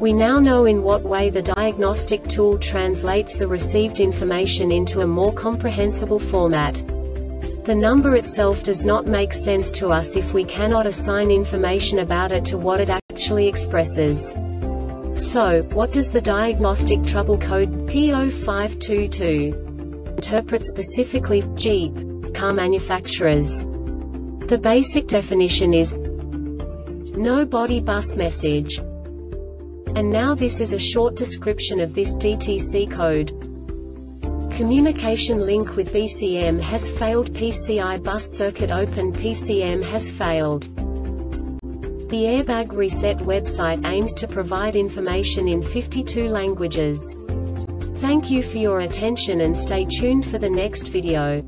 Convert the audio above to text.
We now know in what way the diagnostic tool translates the received information into a more comprehensible format. The number itself does not make sense to us if we cannot assign information about it to what it actually expresses. So, what does the diagnostic trouble code P0522 interpret specifically Jeep car manufacturers? The basic definition is no body bus message. And now this is a short description of this DTC code. Communication link with BCM has failed PCI bus circuit open PCM has failed. The Airbag Reset website aims to provide information in 52 languages. Thank you for your attention and stay tuned for the next video.